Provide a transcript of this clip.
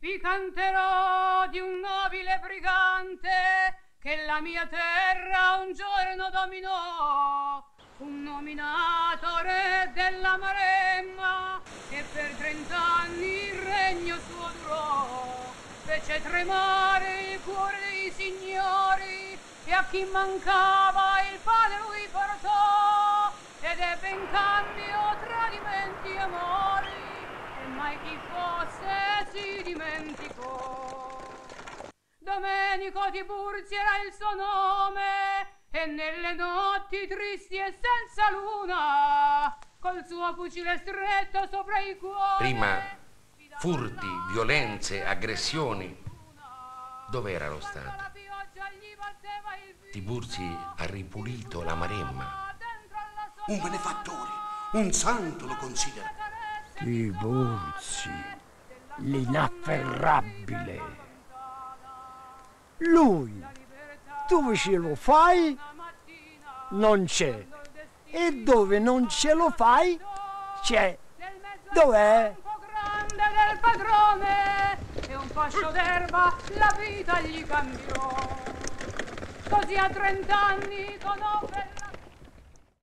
vi canterò di un nobile brigante che la mia terra un giorno dominò. Fu nominato re della Maremma e per trent'anni il regno suo durò. Fece tremare il cuore dei signori e a chi mancava il padre lui portò ed ebbe in cambio tradimenti e amori e mai chi fosse si Domenico di Burzi era il suo nome e nelle notti tristi e senza luna col suo fucile stretto sopra il cuore Prima furti, violenze, aggressioni. Dov'era lo Stato? Tiburzi ha ripulito la Maremma. Un benefattore, un santo lo considera. Tiburzi, l'inafferrabile. Lui, dove ce lo fai, non c'è. E dove non ce lo fai, c'è. Dov'è? del padrone e un fascio d'erba la vita gli cambiò. Così a trent'anni conobbe